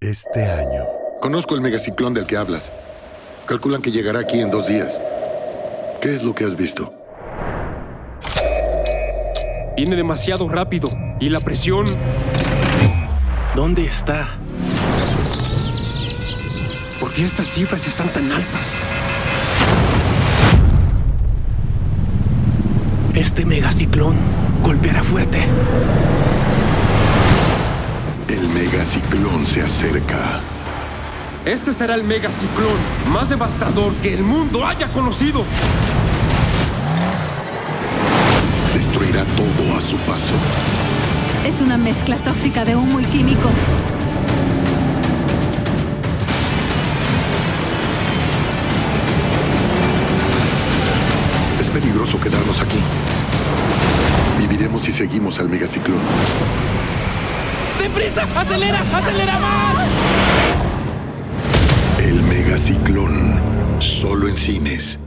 Este año. Conozco el megaciclón del que hablas. Calculan que llegará aquí en dos días. ¿Qué es lo que has visto? Viene demasiado rápido. Y la presión... ¿Dónde está? ¿Por qué estas cifras están tan altas? Este megaciclón golpeará fuerte. El megaciclón se acerca. Este será el megaciclón más devastador que el mundo haya conocido. Destruirá todo a su paso. Es una mezcla tóxica de humo y químicos. Es peligroso quedarnos aquí. Viviremos si seguimos al megaciclón. ¡Deprisa! ¡Acelera! ¡Acelera más! El megaciclón. Solo en cines.